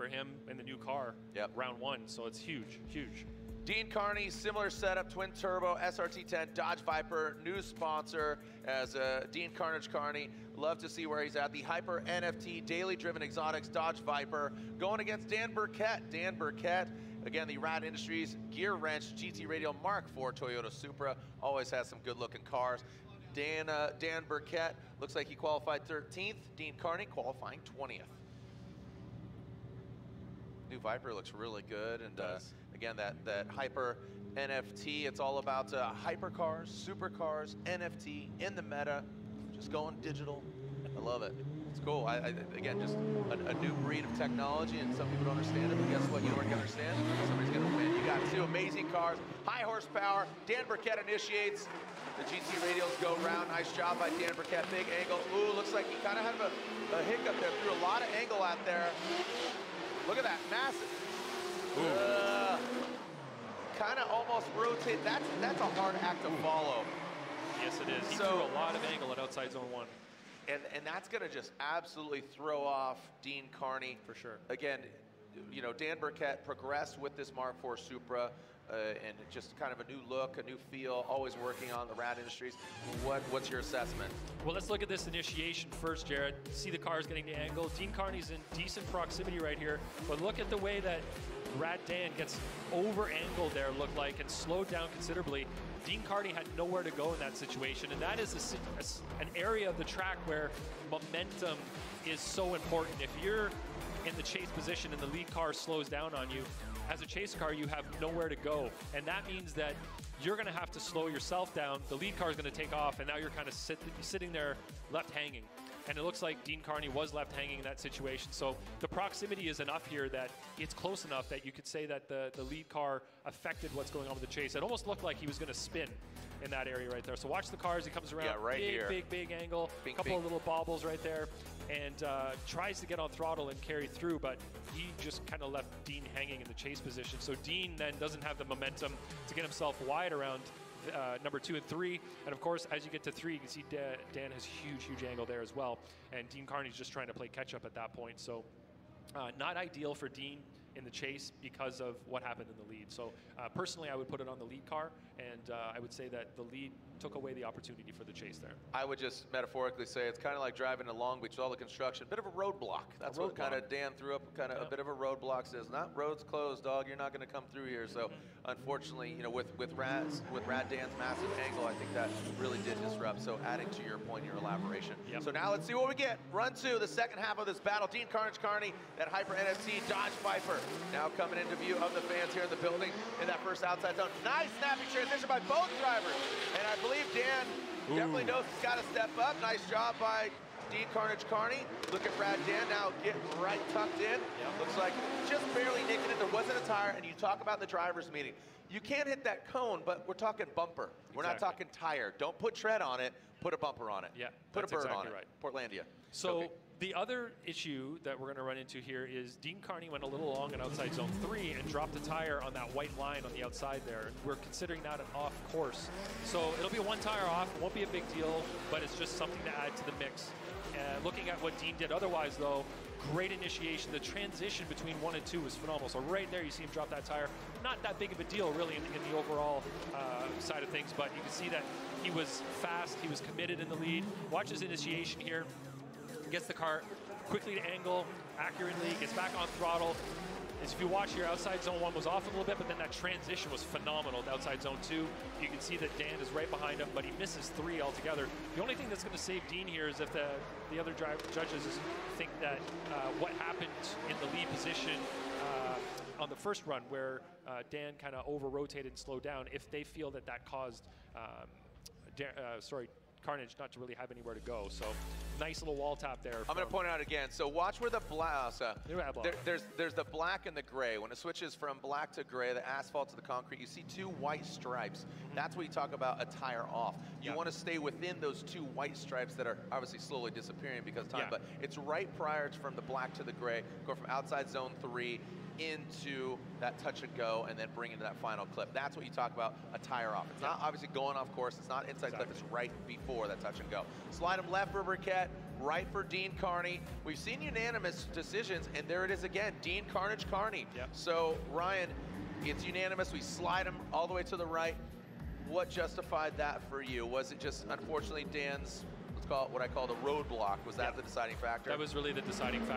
for him in the new car. Yep. Round one, so it's huge, huge. Dean Kearney, similar setup, twin turbo, SRT10, Dodge Viper, new sponsor as uh, Dean Karnage Kearney. Love to see where he's at. The Hyper NFT, daily driven exotics, Dodge Viper, going against Dan Burkett. Dan Burkett, again, the Rad Industries Gear Wrench GT Radial Mark IV Toyota Supra, always has some good looking cars. Dan, uh, Dan Burkett looks like he qualified 13th. Dean Kearney qualifying 20th. New Viper looks really good, and uh, again, that that hyper NFT. It's all about uh, hypercars, supercars, NFT in the meta, just going digital. I love it. It's cool. I, I, again, just a, a new breed of technology, and some people don't understand it. But guess what? You already understand. Somebody's gonna win. You got two amazing cars, high horsepower. Dan Burkett initiates. The GT radials go round. Nice job by Dan Burkett. Big angle. Ooh, looks like he kind of had a, a hiccup there. Threw a lot of angle out there. Look at that, massive. Uh, kind of almost rotate. That's that's a hard act to follow, Yes, it is. He So- threw a lot of angle at outside zone one. and and that's going to just absolutely throw off Dean Kearney For sure. Again, you know Dan Burkett progressed with this Mark IV Supra. Uh, and just kind of a new look, a new feel, always working on the Rad Industries. What, what's your assessment? Well, let's look at this initiation first, Jared. See the cars getting the angle. Dean Kearney's in decent proximity right here, but look at the way that Rad Dan gets over angled there, looked like, and slowed down considerably. Dean Kearney had nowhere to go in that situation, and that is a an area of the track where momentum is so important. If you're in the chase position and the lead car slows down on you, as a chase car, you have nowhere to go. And that means that you're going to have to slow yourself down. The lead car is going to take off, and now you're kind of sit, sitting there left hanging. And it looks like Dean Kearney was left hanging in that situation. So the proximity is enough here that it's close enough that you could say that the, the lead car affected what's going on with the chase. It almost looked like he was going to spin in that area right there. So watch the cars. He comes around. Yeah, right big, here. big, big angle. Couple of little bobbles right there. And uh, tries to get on throttle and carry through, but he just kind of left Dean hanging in the chase position. So Dean then doesn't have the momentum to get himself wide around uh, number two and three. And of course, as you get to three, you can see Da- Dan has huge, huge angle there as well. And Dean Kearney's just trying to play catch up at that point. So uh, not ideal for Dean in the chase because of what happened in the lead. So uh, personally, I would put it on the lead car, and uh, I would say that the lead took away the opportunity for the chase there. I would just metaphorically say it's kind of like driving to Long Beach with all the construction. A bit of a roadblock. That's what roadblock. kind of Dan threw up, kind of Yeah. a bit of a roadblock. Says not roads closed, dog. You're not going to come through here. So unfortunately, you know, with with Rad's with Rad Dan's massive angle, I think that really did disrupt. So adding to your point, your elaboration. Yep. So now let's see what we get. Run two, the second half of this battle. Dean Karnage Kearney, that Hyper NFT Dodge Viper, now coming into view of the fans here in the building in that first outside zone. Nice snapping transition by both drivers, and I believe Dan definitely knows he's got to step up. Nice job by Dean Karnage Kearney. Look at Rad Dan now getting right tucked in. Looks like just barely nicking it. There wasn't a tire, and you talk about the drivers' meeting. You can't hit that cone, but we're talking bumper. We're not talking tire. Don't put tread on it. Put a bumper on it. Yeah, Put a bird exactly on it. right. Portlandia. So Okay. the other issue that we're going to run into here is Dean Kearney went a little long in outside zone three and dropped a tire on that white line on the outside there. We're considering that an off course. So it'll be a one tire off. Won't be a big deal, but it's just something to add to the mix. Uh, looking at what Dean did otherwise, though, great initiation. The transition between one and two was phenomenal. So right there, you see him drop that tire. Not that big of a deal, really, in, in the overall uh, side of things, but you can see that he was fast. He was committed in the lead. Watch his initiation here gets the car quickly to angle accurately, gets back on throttle. As if you watch here, outside zone one was off a little bit, but then that transition was phenomenal to outside zone two. You can see that Dan is right behind him, but he misses three altogether. The only thing that's going to save Dean here is if the, the other judges think that uh, what happened in the lead position uh, on the first run, where uh, Dan kind of over rotated and slowed down, if they feel that that caused, um, uh, sorry, Karnage not to really have anywhere to go. So nice little wall tap there. I'm going to point it out again. So watch where the black. So at that there, there's there's the black and the gray. When it switches from black to gray, the asphalt to the concrete, you see two white stripes. That's what you talk about a tire off. You Mm-hmm. Yeah. want to stay within those two white stripes that are obviously slowly disappearing because of time. Yeah. But it's right prior to from the black to the gray. Go from outside zone three into that touch and go and then bring into that final clip. That's what you talk about a tire off. It's not obviously going off course. It's not inside clip. It's right before that touch and go. Slide him left for Burkett. right for Dean Kearney. We've seen unanimous decisions, and there it is again, Dean Karnage Kearney. Yep. So Ryan, it's unanimous. We slide him all the way to the right. What justified that for you? Was it just unfortunately Dan's, let's call it what I call the roadblock? Was that Yeah. the deciding factor? That was really the deciding factor.